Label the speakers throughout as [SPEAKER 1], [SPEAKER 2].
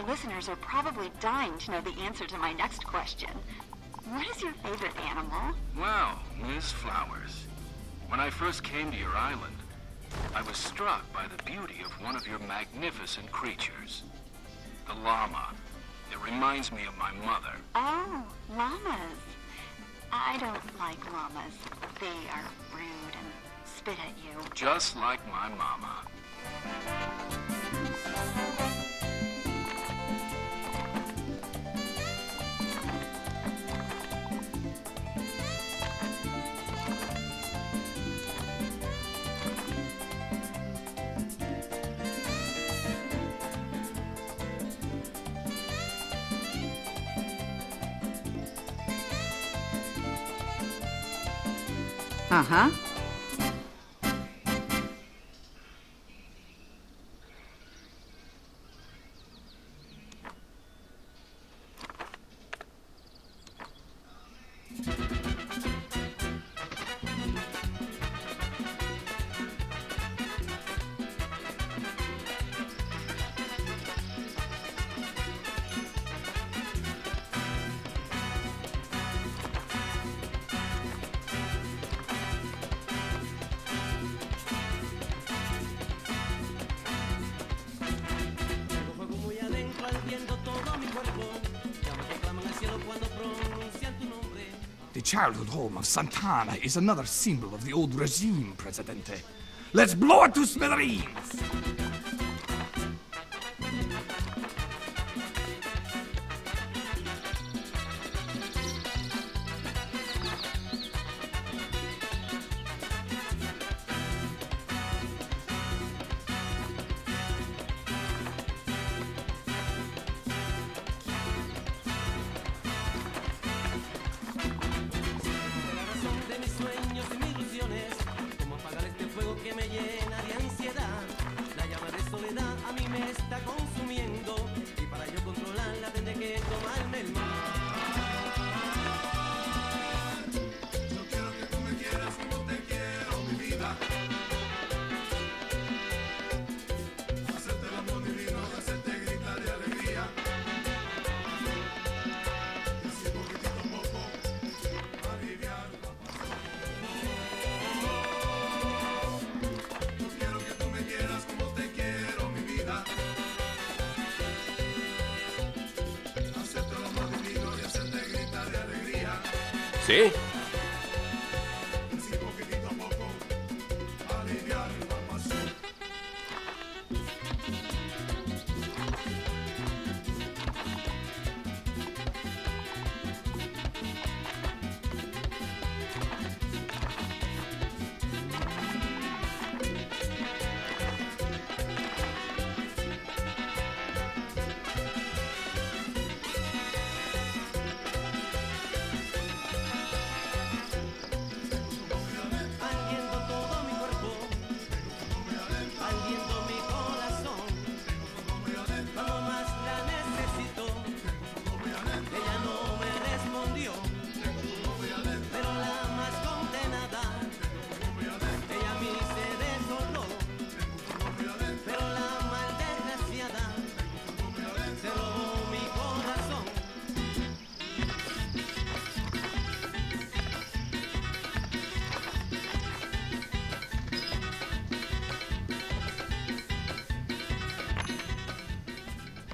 [SPEAKER 1] Our listeners are probably dying to know the answer to my next question. What is your favorite animal?
[SPEAKER 2] Well, Miss Flowers, when I first came to your island, I was struck by the beauty of one of your magnificent creatures. The llama. It reminds me of my mother.
[SPEAKER 1] Oh, llamas. I don't like llamas. They are rude and spit at you.
[SPEAKER 2] Just like my mama.
[SPEAKER 3] Uh
[SPEAKER 4] The childhood home of Santana is another symbol of the old regime, Presidente. Let's blow it to smithereens!
[SPEAKER 5] ¿Sí?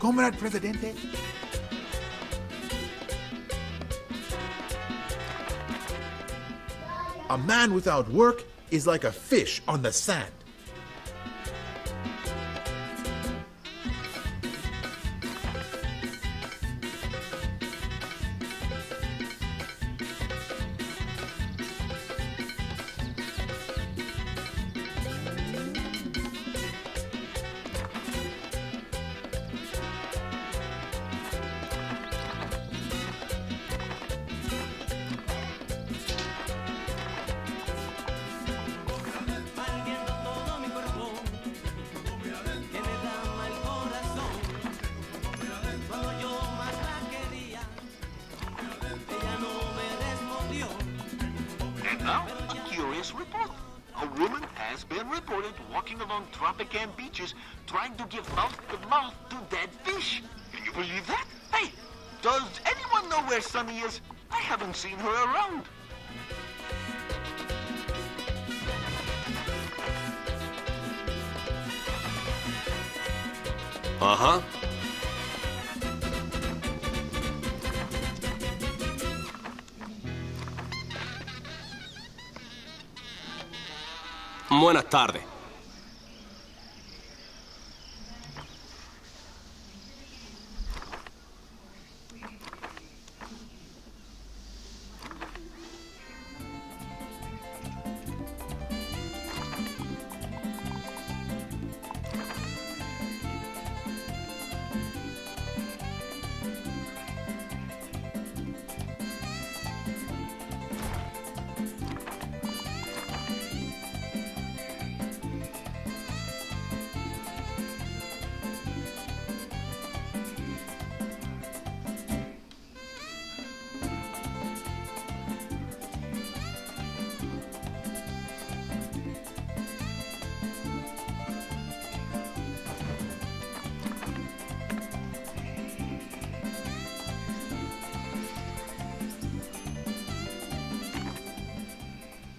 [SPEAKER 6] Comrade Presidente. A man without work is like a fish on the sand.
[SPEAKER 2] Reported walking along Tropican beaches trying to give mouth to mouth to
[SPEAKER 3] dead fish. Can you believe that? Hey, does anyone know where Sunny is? I haven't seen her around. Uh-huh.
[SPEAKER 7] Ajá. Buenas tardes.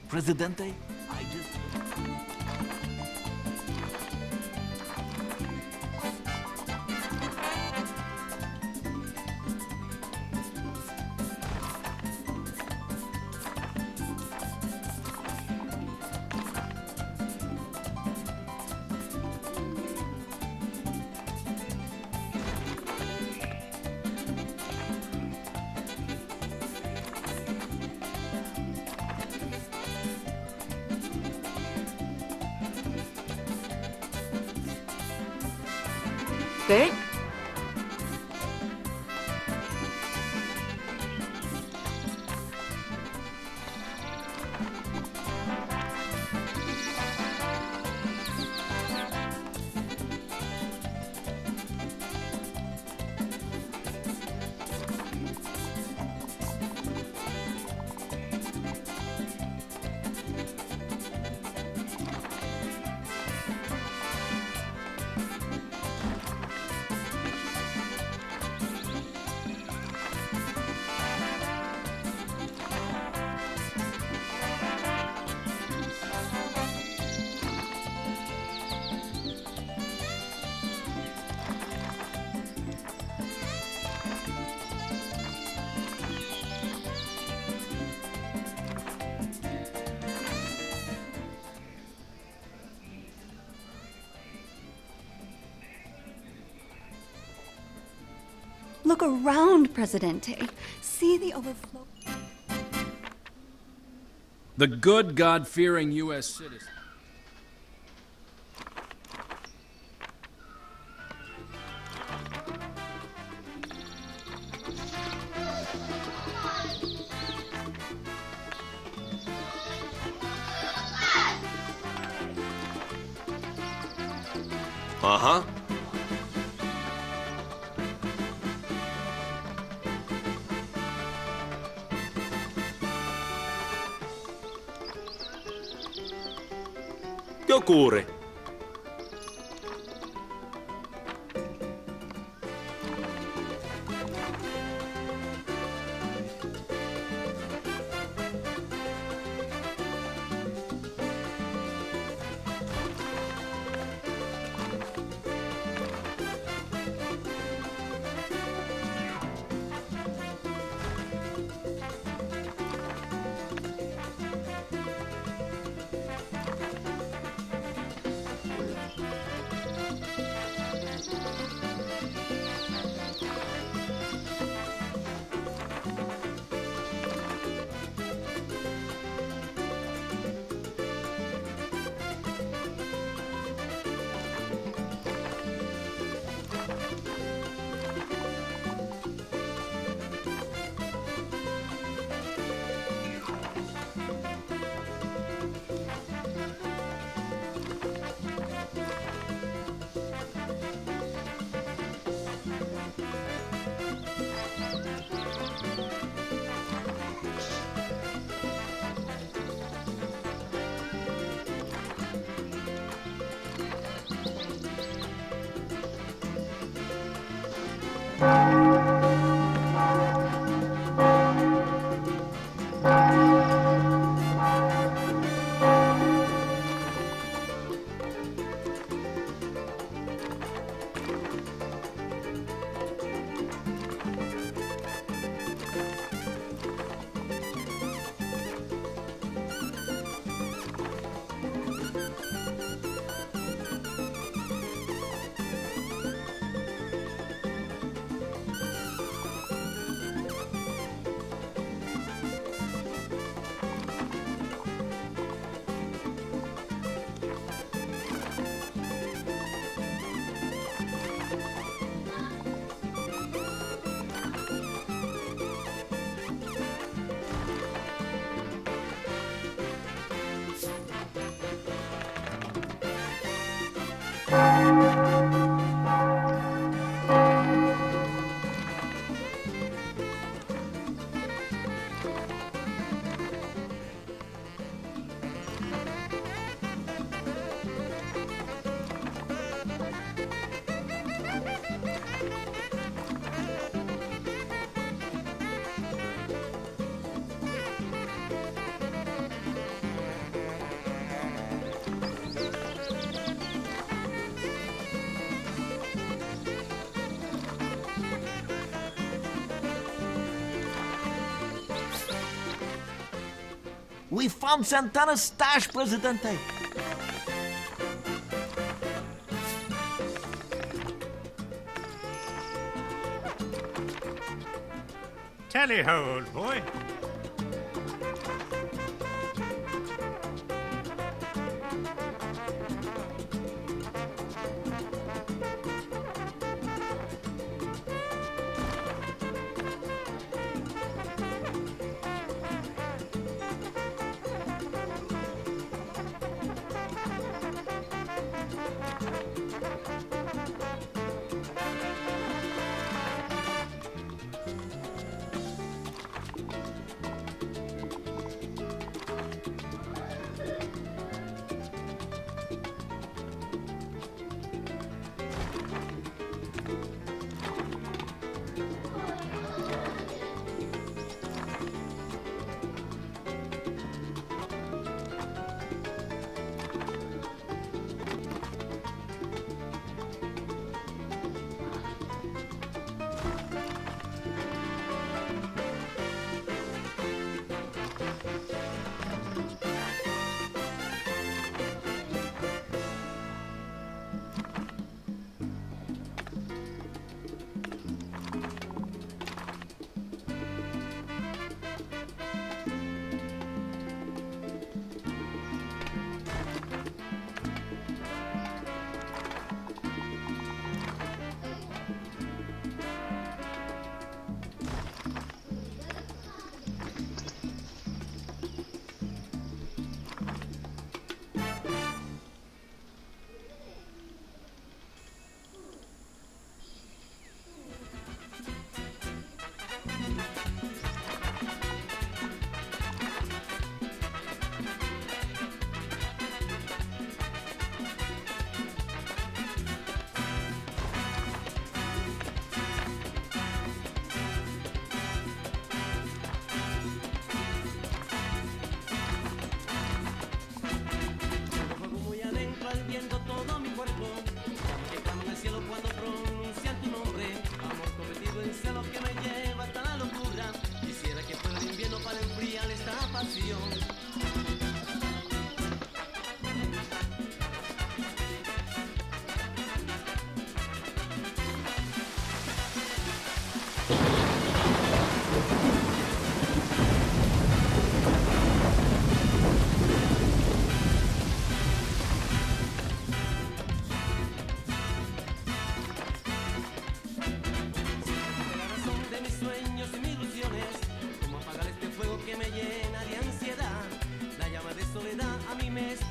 [SPEAKER 3] Presidente, I just...
[SPEAKER 8] Look around, Presidente. See the overflow.
[SPEAKER 9] The good, God fearing U.S. citizen.
[SPEAKER 7] Ajá. ¿Qué occorre.
[SPEAKER 3] We found Santana's stash, Presidente.
[SPEAKER 5] Tally ho, old boy.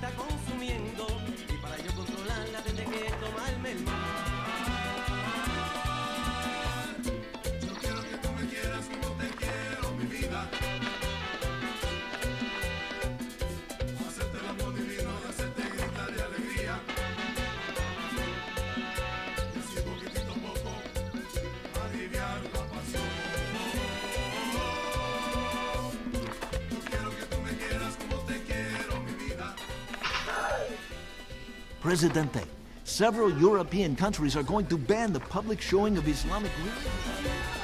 [SPEAKER 10] está con su
[SPEAKER 3] Presidente. Several European countries are going to ban the public showing of Islamic religion.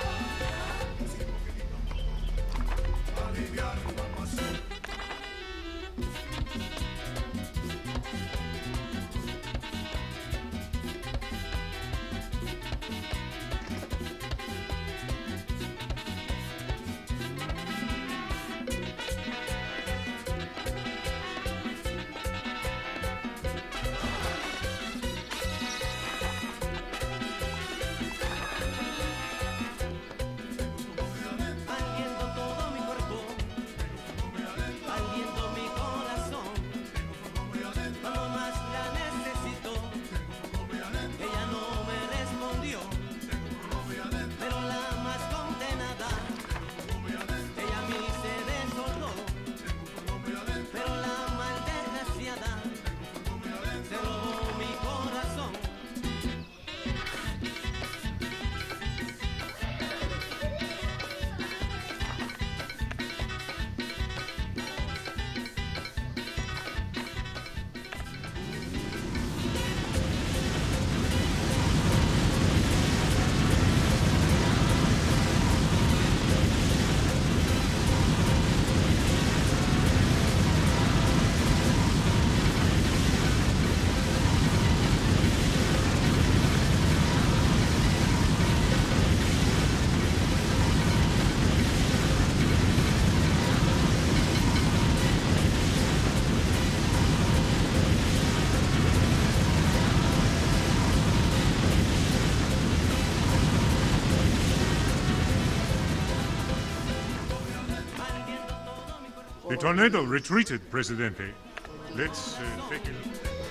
[SPEAKER 5] The tornado retreated, Presidente. Let's uh, take look.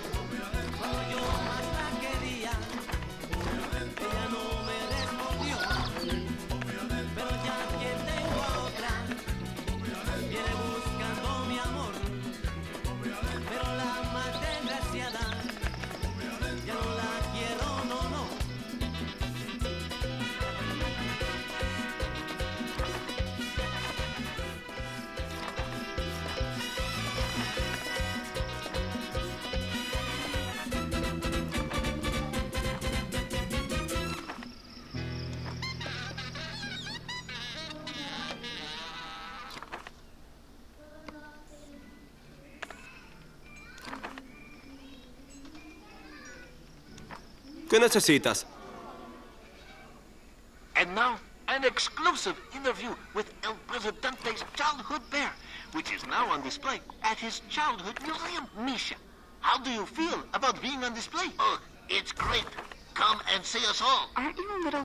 [SPEAKER 7] ¿Qué necesitas?
[SPEAKER 3] And now, an exclusive interview with El Presidente's childhood bear, which is now on display at his childhood museum. Misha, how do you feel about being on display?
[SPEAKER 11] Oh, it's great. Come and see us all.
[SPEAKER 1] Aren't you a little